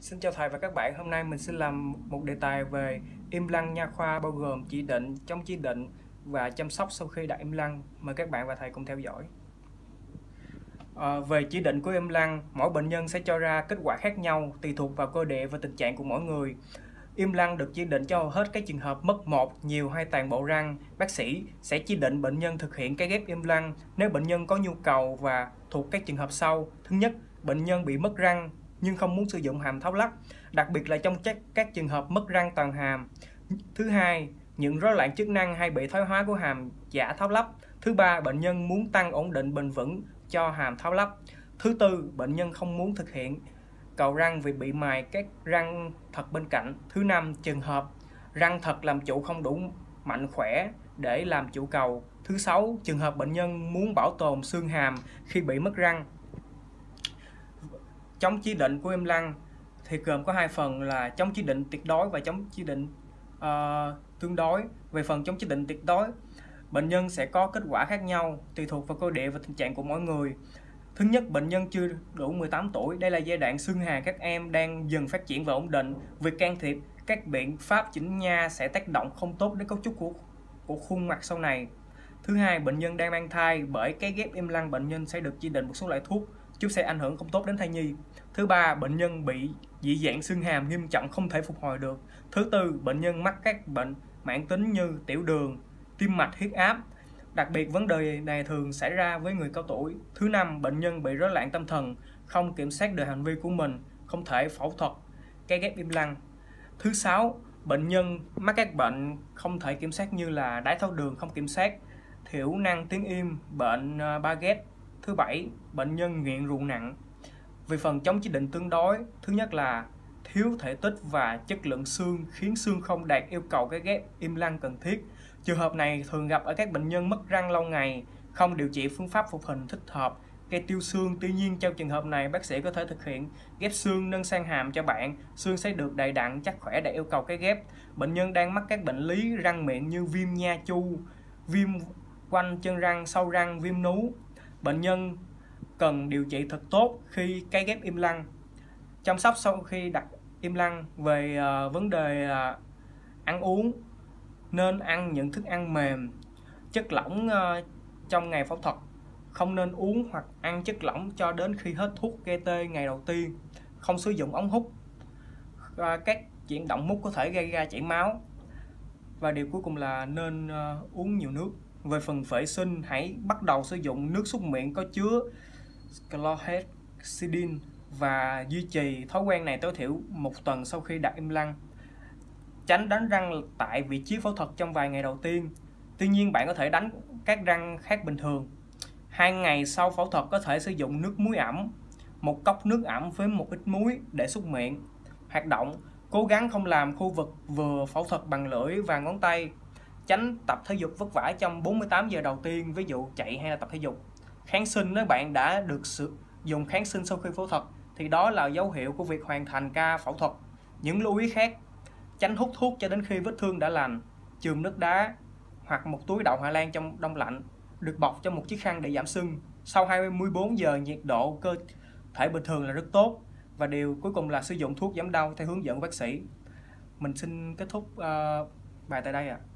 Xin chào thầy và các bạn, hôm nay mình sẽ làm một đề tài về im lăng nha khoa bao gồm chỉ định, chống chỉ định và chăm sóc sau khi đặt im lăng. Mời các bạn và thầy cùng theo dõi. À, về chỉ định của im lăng, mỗi bệnh nhân sẽ cho ra kết quả khác nhau tùy thuộc vào cơ địa và tình trạng của mỗi người. Im lăng được chỉ định cho hầu hết các trường hợp mất một, nhiều hay toàn bộ răng. Bác sĩ sẽ chỉ định bệnh nhân thực hiện cái ghép im lăng nếu bệnh nhân có nhu cầu và thuộc các trường hợp sau. Thứ nhất, bệnh nhân bị mất răng nhưng không muốn sử dụng hàm tháo lắp, đặc biệt là trong các, các trường hợp mất răng toàn hàm. Thứ hai, những rối loạn chức năng hay bị thoái hóa của hàm giả tháo lắp. Thứ ba, bệnh nhân muốn tăng ổn định bền vững cho hàm tháo lắp. Thứ tư, bệnh nhân không muốn thực hiện cầu răng vì bị mài các răng thật bên cạnh. Thứ năm, trường hợp răng thật làm chủ không đủ mạnh khỏe để làm chủ cầu. Thứ sáu, trường hợp bệnh nhân muốn bảo tồn xương hàm khi bị mất răng chống chỉ định của em lăng thì gồm có hai phần là chống chỉ định tuyệt đối và chống chỉ định uh, tương đối về phần chống chỉ định tuyệt đối bệnh nhân sẽ có kết quả khác nhau tùy thuộc vào cơ địa và tình trạng của mỗi người Thứ nhất, bệnh nhân chưa đủ 18 tuổi. Đây là giai đoạn xương hàm các em đang dần phát triển và ổn định. Việc can thiệp các biện pháp chỉnh nha sẽ tác động không tốt đến cấu trúc của của khuôn mặt sau này. Thứ hai, bệnh nhân đang mang thai bởi cái ghép im lăng bệnh nhân sẽ được chỉ định một số loại thuốc chúng sẽ ảnh hưởng không tốt đến thai nhi. Thứ ba, bệnh nhân bị dị dạng xương hàm nghiêm trọng không thể phục hồi được. Thứ tư, bệnh nhân mắc các bệnh mãn tính như tiểu đường, tim mạch, huyết áp. Đặc biệt vấn đề này thường xảy ra với người cao tuổi. Thứ năm, bệnh nhân bị rối loạn tâm thần, không kiểm soát được hành vi của mình, không thể phẫu thuật, cái ghép im lăng. Thứ sáu, bệnh nhân mắc các bệnh không thể kiểm soát như là đái tháo đường không kiểm soát, thiểu năng tiếng im, bệnh ờ, Baguette, Thứ bảy, bệnh nhân nghiện rượu nặng. vì phần chống chỉ định tương đối, thứ nhất là thiếu thể tích và chất lượng xương khiến xương không đạt yêu cầu cái ghép im lăng cần thiết. Trường hợp này thường gặp ở các bệnh nhân mất răng lâu ngày, không điều trị phương pháp phục hình thích hợp, gây tiêu xương. Tuy nhiên trong trường hợp này bác sĩ có thể thực hiện ghép xương nâng sang hàm cho bạn, xương sẽ được đầy đặn chắc khỏe để yêu cầu cái ghép. Bệnh nhân đang mắc các bệnh lý răng miệng như viêm nha chu, viêm quanh chân răng, sâu răng, viêm nú, bệnh nhân cần điều trị thật tốt khi cái ghép im lăng. Chăm sóc sau khi đặt im lăng về uh, vấn đề uh, ăn uống nên ăn những thức ăn mềm chất lỏng uh, trong ngày phẫu thuật. Không nên uống hoặc ăn chất lỏng cho đến khi hết thuốc gây tê ngày đầu tiên. Không sử dụng ống hút uh, các chuyển động mút có thể gây ra chảy máu. Và điều cuối cùng là nên uh, uống nhiều nước về phần vệ sinh, hãy bắt đầu sử dụng nước súc miệng có chứa chlorhexidine và duy trì thói quen này tối thiểu một tuần sau khi đặt im lăng. Tránh đánh răng tại vị trí phẫu thuật trong vài ngày đầu tiên. Tuy nhiên bạn có thể đánh các răng khác bình thường. Hai ngày sau phẫu thuật có thể sử dụng nước muối ẩm, một cốc nước ẩm với một ít muối để súc miệng. Hoạt động cố gắng không làm khu vực vừa phẫu thuật bằng lưỡi và ngón tay tránh tập thể dục vất vả trong 48 giờ đầu tiên ví dụ chạy hay là tập thể dục. Kháng sinh nếu bạn đã được sử dụng kháng sinh sau khi phẫu thuật thì đó là dấu hiệu của việc hoàn thành ca phẫu thuật. Những lưu ý khác tránh hút thuốc cho đến khi vết thương đã lành chườm nước đá hoặc một túi đậu hoa lan trong đông lạnh được bọc trong một chiếc khăn để giảm sưng. Sau 24 giờ nhiệt độ cơ thể bình thường là rất tốt và điều cuối cùng là sử dụng thuốc giảm đau theo hướng dẫn của bác sĩ. Mình xin kết thúc uh, bài tại đây ạ. à.